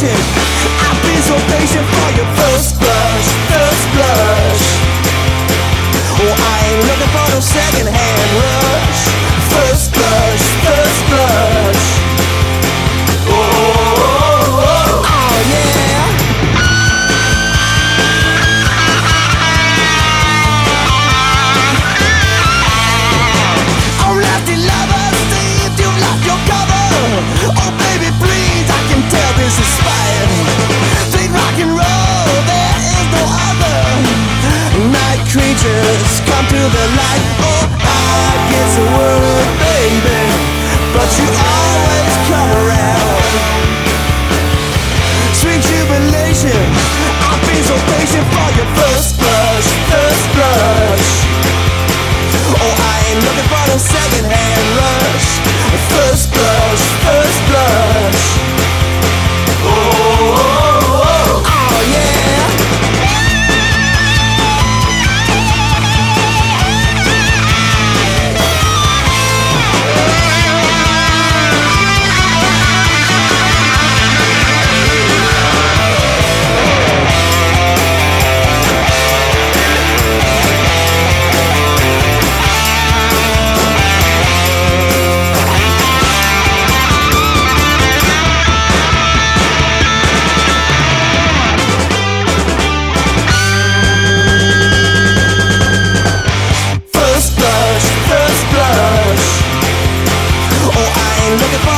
patient strangers come to the light. Oh, I get the world, baby, but you are. looking for